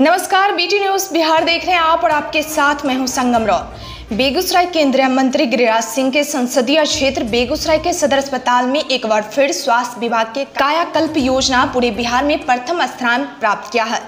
नमस्कार BT news Bihar देख रहे हैं आप और आपके साथ मैं हूँ संगम राव बेगूसराय केंद्रीय मंत्री गिरिराज सिंह के संसदीय क्षेत्र बेगूसराय के सदर अस्पताल में एक बार फिर स्वास्थ्य विभाग के कायाकल्प योजना पूरे बिहार में प्रथम स्थान प्राप्त किया है।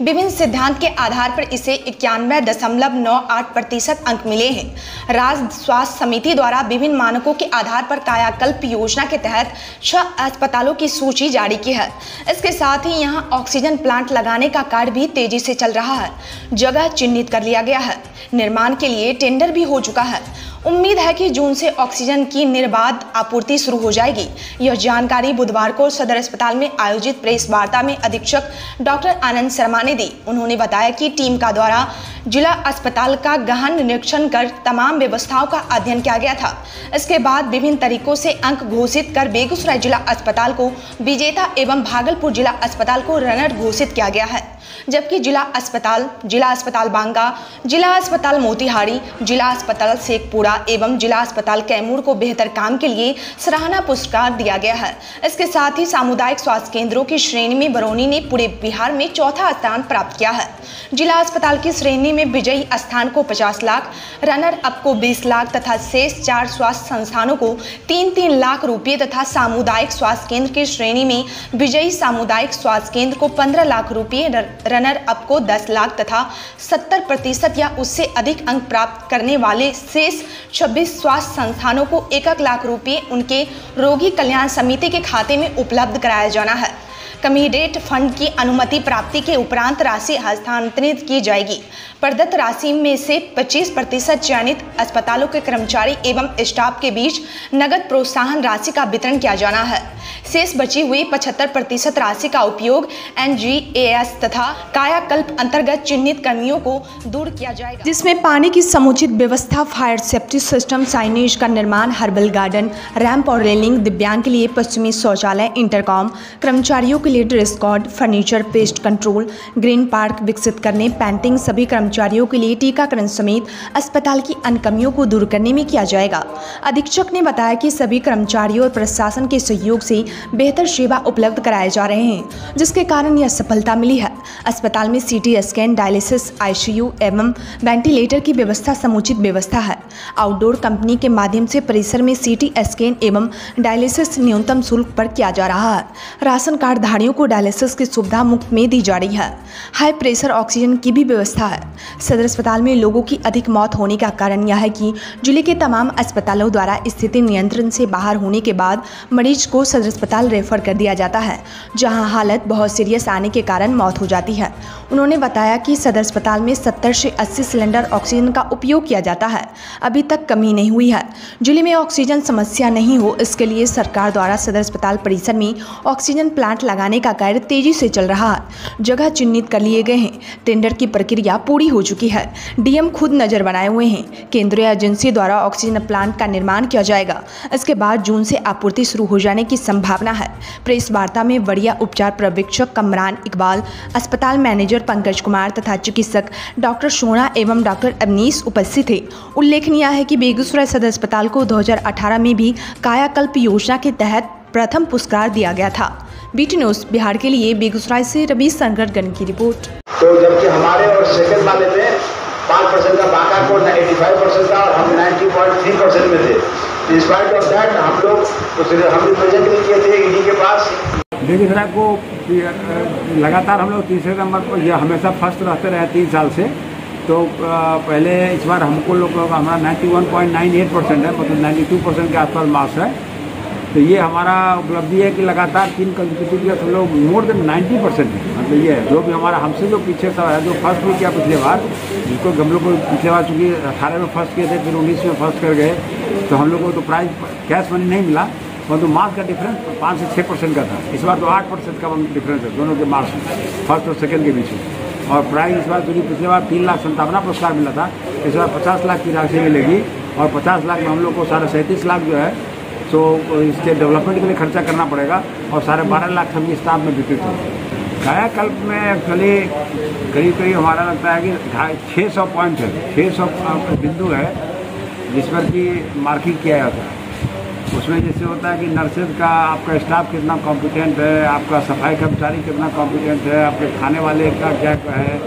विभिन्न सिद्धांत के आधार पर इसे इक्यानवे दशमलव नौ आठ प्रतिशत अंक मिले हैं। राज्य स्वास्थ्य समिति द्वारा विभिन्न मानकों के आधार पर कायाकल्प योजना के तहत छह अस्पतालों की सूची जारी की है। इसके साथ ही यहाँ ऑक्सीजन प्लांट लगाने का कार्य भी तेज़ी से चल रहा है। जगह चिन्हित कर लिया गया है। निर्माण के लिए टेंडर भी हो चुका है। उम्मीद है कि जून से ऑक्सीजन की निर्बाध आपूर्ति शुरू हो जाएगी। यह जानकारी बुधवार को सदर अस्पताल में आयोजित प्रेस वार्ता में अधीक्षक डॉक्टर आनंद शर्मा ने दी। उन्होंने बताया कि टीम का द्वारा जिला अस्पताल का गहन निरीक्षण कर तमाम व्यवस्थाओं का अध्ययन किया गया था। इसके बाद विभिन्न तरीकों से अंक घोषित कर बेगूसराय जिला अस्पताल को, विजेता एवं भागलपुर जिला अस्पताल को रनर घोषित किया गया है। जबकि जिला अस्पताल जिला अस्पताल बांगा जिला अस्पताल मोतिहारी, जिला अस्पताल शेखपुरा एवं जिला अस्पताल कैमूर को बेहतर काम के लिए सराहना पुरस्कार दिया गया है। इसके साथ ही सामुदायिक स्वास्थ्य केंद्रों की श्रेणी में बरौनी ने पूरे बिहार में चौथा स्थान प्राप्त किया है। जिला अस्पताल की श्रेणी में विजयी स्थान को 50 लाख रनर अप को 20 लाख तथा शेष चार स्वास्थ्य संस्थानों को तीन तीन लाख रुपये तथा सामुदायिक स्वास्थ्य केंद्र की श्रेणी में विजयी सामुदायिक स्वास्थ्य केंद्र को 15 लाख रुपये रनर अप को 10 लाख तथा 70 प्रतिशत या उससे अधिक अंक प्राप्त करने वाले शेष 26 स्वास्थ्य संस्थानों को एक एक लाख रुपये उनके रोगी कल्याण समिति के खाते में उपलब्ध कराया जाना है। कमीडेट फंड की अनुमति प्राप्ति के उपरांत राशि हस्तांतरित की जाएगी। प्रदत्त राशि में से 25 प्रतिशत चयनित अस्पतालों के कर्मचारी एवं स्टाफ के बीच नगद प्रोत्साहन राशि का वितरण किया जाना है। शेष बची हुई 75 प्रतिशत राशि का उपयोग एनजीएएस तथा कायाकल्प अंतर्गत चिन्हित कर्मियों को दूर किया जाएगा। जिसमें पानी की समुचित व्यवस्था फायर सेफ्टी सिस्टम साइनेज का निर्माण हर्बल गार्डन रैंप और रेलिंग दिव्यांग के लिए पश्चिमी शौचालय इंटरकॉम कर्मचारियों के लिए dress code furniture, pest control, green park विकसित करने, पेंटिंग, सभी कर्मचारियों के लिए टीकाकरण समेत अस्पताल की अन्य कमियों को दूर करने में किया जाएगा। अधीक्षक ने बताया कि सभी कर्मचारियों और प्रशासन के सहयोग से बेहतर सेवा उपलब्ध कराए जा रहे हैं, जिसके कारण यह सफलता मिली है। अस्पताल में सीटी स्कैन, डायलिसिस, आईसीयू एवं वेंटिलेटर की व्यवस्था समुचित व्यवस्था है। आउटडोर कंपनी के माध्यम से परिसर में सीटी स्कैन एवं डायलिसिस न्यूनतम शुल्क पर किया जा रहा है। राशन कार्ड धारियों को डायलिसिस की सुविधा मुफ़्त में दी जा रही है। हाई प्रेशर ऑक्सीजन की भी व्यवस्था है। सदर अस्पताल में लोगों की अधिक मौत होने का कारण यह है कि ज़िले के तमाम अस्पतालों द्वारा स्थिति नियंत्रण से बाहर होने के बाद मरीज़ को सदर अस्पताल रेफर कर दिया जाता है, जहाँ हालत बहुत सीरियस आने के कारण मौत हो जाती है। उन्होंने बताया कि सदर अस्पताल में 70 से 80 सिलेंडर ऑक्सीजन का उपयोग किया जाता है। अभी तक कमी नहीं हुई है। ज़िले में ऑक्सीजन समस्या नहीं हो, इसके लिए सरकार द्वारा सदर अस्पताल परिसर में ऑक्सीजन प्लांट लगाने का कार्य तेज़ी से चल रहा। है जगह चिन्हित कर लिए गए हैं। टेंडर की प्रक्रिया पूरी हो चुकी है। डीएम खुद नज़र बनाए हुए हैं। केंद्रीय एजेंसी द्वारा ऑक्सीजन प्लांट का निर्माण किया जाएगा। इसके बाद जून से आपूर्ति शुरू हो जाने की संभावना है। प्रेस वार्ता में वरिया उपचार पर्यवेक्षक कमरान इकबाल, अस्पताल मैनेजर पंकज कुमार तथा चिकित्सक डॉक्टर सोना एवं डॉक्टर अवनीश उपस्थित थे। उल्लेखनीय है कि बेगूसराय सदर अस्पताल को 2018 में भी कायाकल्प योजना के तहत प्रथम पुरस्कार दिया गया था। बीटी न्यूज़ बिहार के लिए बेगूसराय से रवि संगठगन की रिपोर्ट। तो जबकि हमारे और सेकंड वाले में पाँच परसेंट का बाका को एटी फाइव परसेंट था और हम नाइन्टी पॉइंट थ्री परसेंट में थे। इंस्पाइट ऑफ़ दैट हम लोग हम रिप्रेजेंट भी किए थे ईडी के पास। बेगूसराय को लगातार हम लोग तीसरे नंबर पर यह हमेशा फ़र्स्ट रहते रहे तीन साल से। तो पहले इस बार हमको लोग हमारा 91.98 परसेंट है मतलब 92 परसेंट के आसपास मार्क्स है। तो ये हमारा उपलब्धि है कि लगातार तीन कंसिक्यूटिव ईयर्स हम लोग मोर देन 90 परसेंट है। मतलब ये है, जो भी हमारा, हमसे जो पीछे था है जो फ़र्स्ट भी किया पिछले बार, जिसको हम लोग को पिछले बार चूँकि अठारह में फ़र्स्ट किए थे, फिर उन्नीस में फ़र्स्ट कर गए तो हम लोग को तो प्राइज कैश मनी नहीं मिला, परंतु तो मार्क्स का डिफरेंस पाँच से छः परसेंट का था। इस बार तो आठ परसेंट का डिफरेंस है, दोनों के मार्क्स में फ़र्स्ट और सेकेंड के बीच में। और प्राइज इस बार चूँकि पिछले बार तीन लाख संतावना पुरस्कार मिला था, इस बार पचास लाख की राशि मिलेगी, और पचास लाख में हम लोग को साढ़े सैंतीस लाख जो है तो इसके डेवलपमेंट के लिए खर्चा करना पड़ेगा और साढ़े बारह लाख हम स्टाफ में वितरित हो कायाकल्प में एक्चुअली करीब करीब हमारा लगता है कि ढाई छः सौ पॉइंट है। छः सौ बिंदु है जिस पर कि मार्किंग किया जाता है। उसमें जैसे होता है कि नर्सेज का, आपका स्टाफ कितना कॉम्पिटेंट है, आपका सफ़ाई कर्मचारी कितना कॉम्पिटेंट है, आपके खाने वाले का क्या है,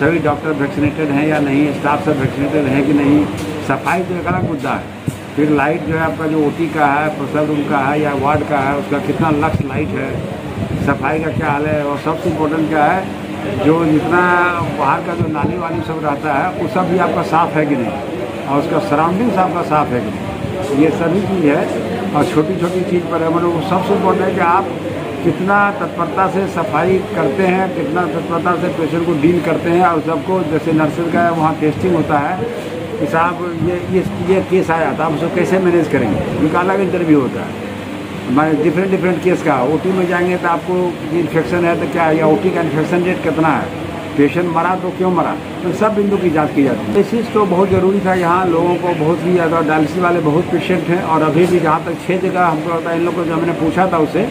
सभी डॉक्टर वैक्सीनेटेड हैं या नहीं स्टाफ सब वैक्सीनेटेड हैं कि नहीं, सफ़ाई तो एक अलग मुद्दा है। फिर लाइट जो है आपका जो ओटी का है प्रसव रूम का है या वार्ड का है, उसका कितना लक्स लाइट है, सफ़ाई का क्या हाल है और सबसे इम्पोर्टेंट क्या है, जो जितना बाहर का जो नाली वाली सब रहता है, वो सब भी आपका साफ़ है कि नहीं? और उसका सराउंडिंग्स आपका साफ़ है कि नहीं? ये सभी चीज़ है और छोटी छोटी चीज़ पर है मतलब सबसे इम्पोर्टेंट है कि आप कितना तत्परता से सफ़ाई करते हैं, कितना तत्परता से पेशेंट को डील करते हैं और सबको, जैसे नर्सिंग का वहाँ टेस्टिंग होता है कि साहब, ये ये ये केस आया था आप उसको कैसे मैनेज करेंगे? उनका अलग इंटरव्यू होता है। हमारे डिफरेंट डिफरेंट केस का ओटी में जाएँगे तो आपको इन्फेक्शन है तो क्या या ओटी का इन्फेक्शन रेट कितना है? पेशेंट मरा तो क्यों मरा? तो सब बिंदु की जाँच की जाती है। डायलिसिस तो बहुत ज़रूरी था यहाँ, लोगों को बहुत ही ज़्यादा डायलिसिस वाले बहुत पेशेंट हैं और अभी भी जहाँ तक छः जगह हमको लगता है, इन लोग को जो मैंने पूछा था उससे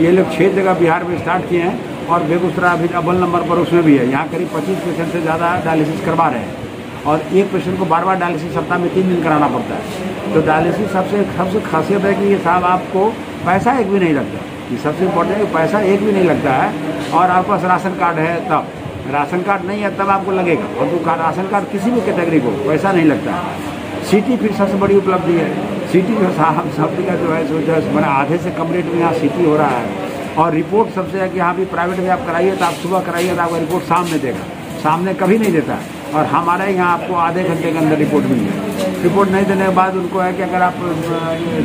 ये लोग छः जगह बिहार में स्टार्ट किए हैं और बेगूसराय अभी अव्वल नंबर पर उसमें भी है। यहाँ करीब पच्चीस पेशेंट से ज़्यादा डायलिसिस करवा रहे हैं। और एक पेशेंट को बार बार डायलिसिस सप्ताह में तीन दिन कराना पड़ता है। तो डायलिसिस सबसे सबसे खासियत है कि ये साहब आपको पैसा एक भी नहीं लगता। ये सबसे इम्पोर्टेंट है पैसा एक भी नहीं लगता है और आपके पास राशन कार्ड है तब। राशन कार्ड नहीं है तब आपको लगेगा। और तो राशन कार्ड किसी भी कैटेगरी को पैसा नहीं लगता। सिटी फिर सबसे बड़ी उपलब्धि है। सिटी जो साहब सब का जो है सो सोचा मैंने आधे से कम रेट में यहाँ सिटी हो रहा है। और रिपोर्ट सबसे है कि यहाँ भी प्राइवेट में आप कराइए तो आप सुबह कराइए तो आपका रिपोर्ट सामने देगा। सामने कभी नहीं देता। है और हमारे यहाँ आपको आधे घंटे के अंदर रिपोर्ट मिल जाए रिपोर्ट नहीं देने के बाद उनको है कि अगर आप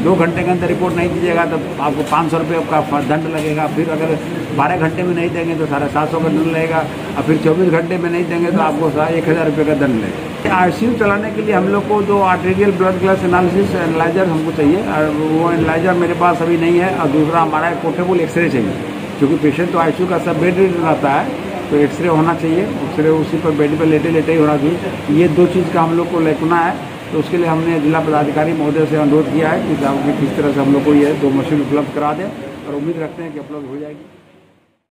दो घंटे के अंदर रिपोर्ट नहीं दीजिएगा तो आपको पाँच सौ रुपये का दंड लगेगा। फिर अगर बारह घंटे में नहीं देंगे तो साढ़े सात सौ का दंड लगेगा। और फिर चौबीस घंटे में नहीं देंगे तो आपको एक हज़ार रुपये का दंड लगेगा। आई चलाने के लिए हम लोग को जो arterial blood gas analysis analyser हमको चाहिए। और वो एनालाइजर मेरे पास अभी नहीं है। और दूसरा हमारा एक पोर्टेबल एक्सरे चाहिए। क्योंकि पेशेंट तो आई का सब बेड रहता है। तो एक्सरे होना चाहिए एक्सरे उसी पर बेड पर लेटे लेटे ही होना चाहिए। ये दो चीज़ का हम लोग को लेकुना है तो उसके लिए हमने जिला पदाधिकारी महोदय से अनुरोध किया है कि किस तरह से हम लोग को ये दो मशीन उपलब्ध करा दें और उम्मीद रखते हैं कि उपलब्ध हो जाएगी।